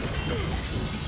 Let's go.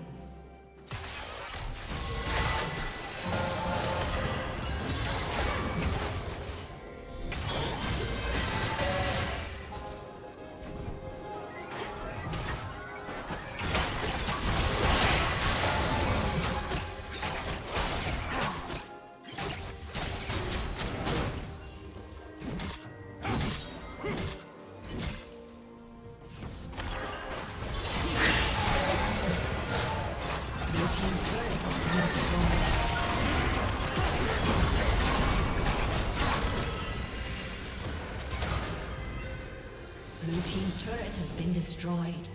destroyed.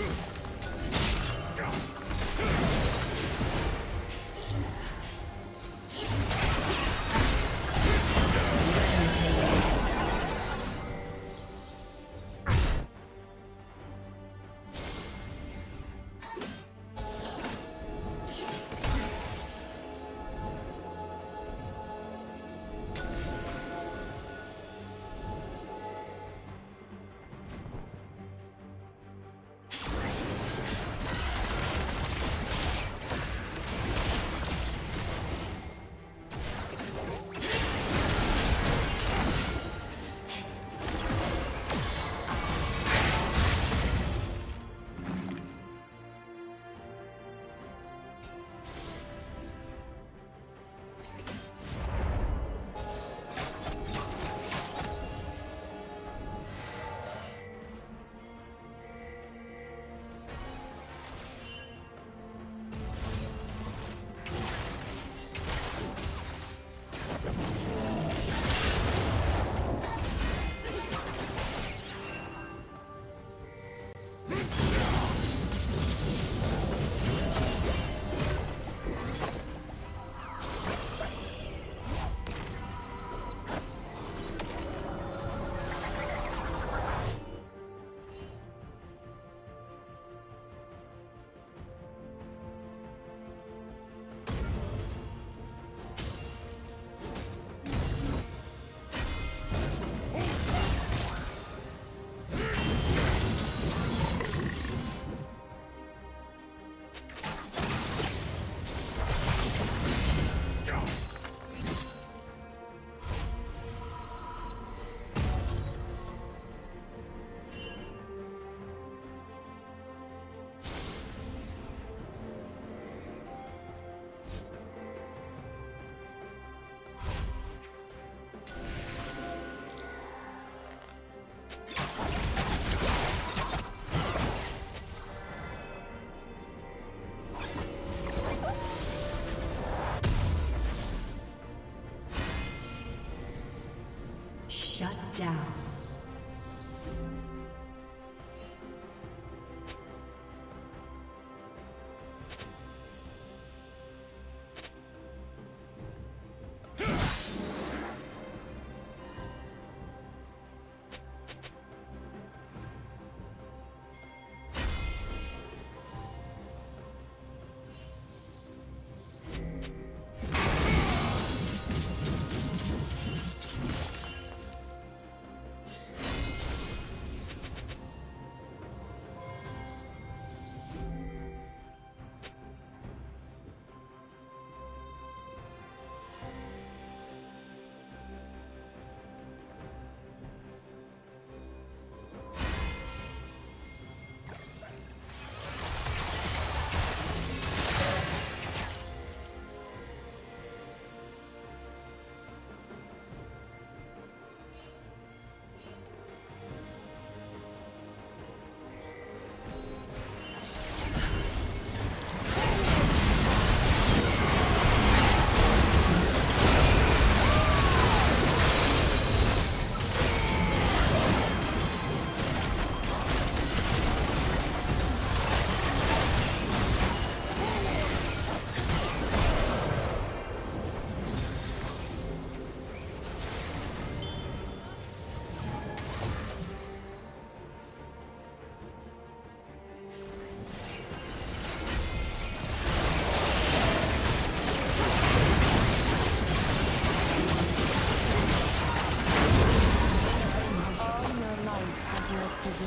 Huh.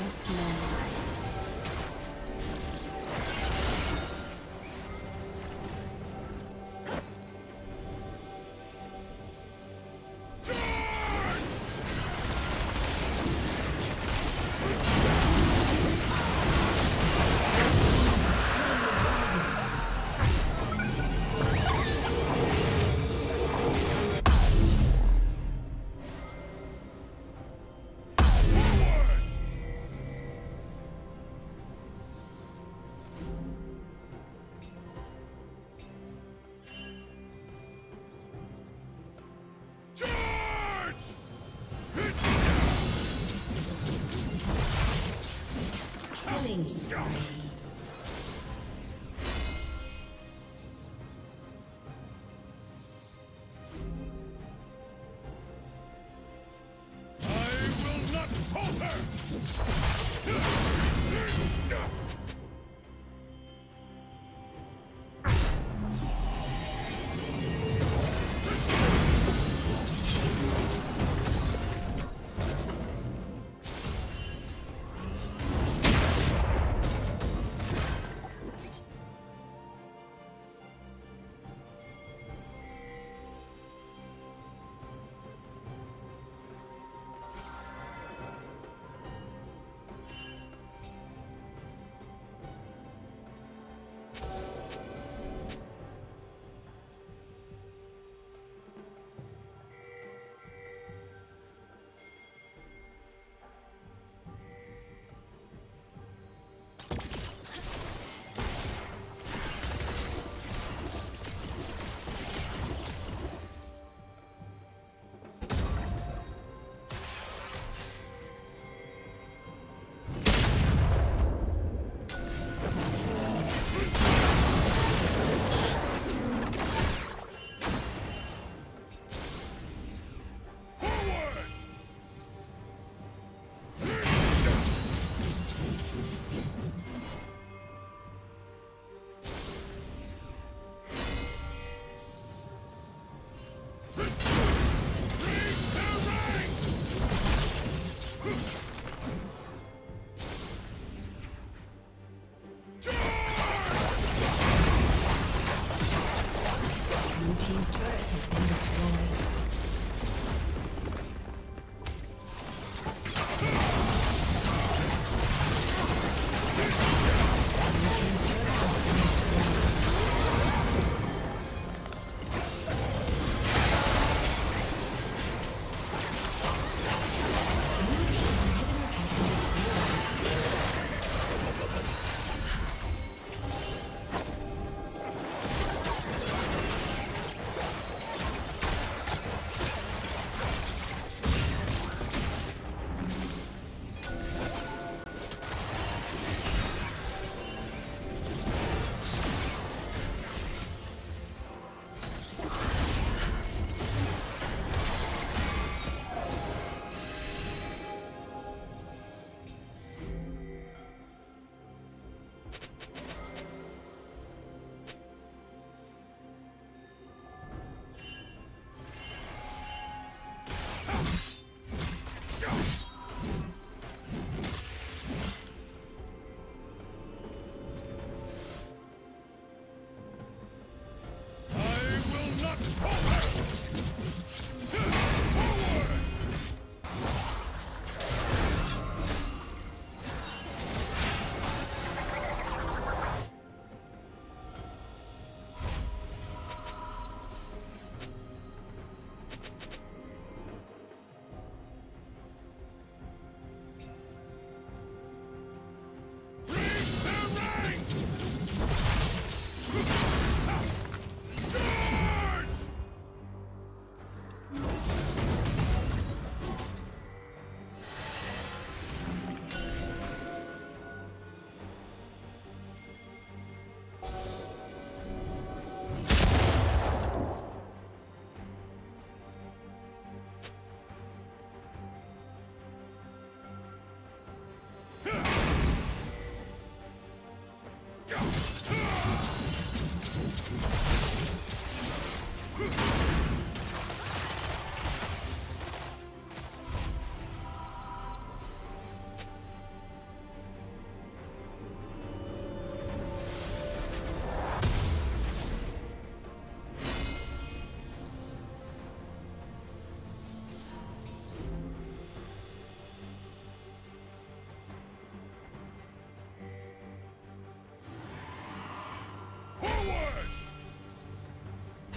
Killing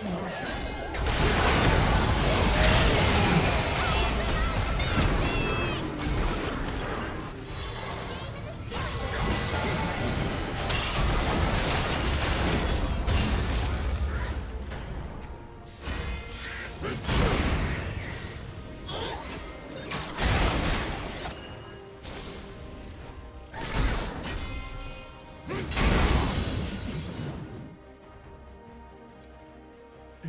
Slain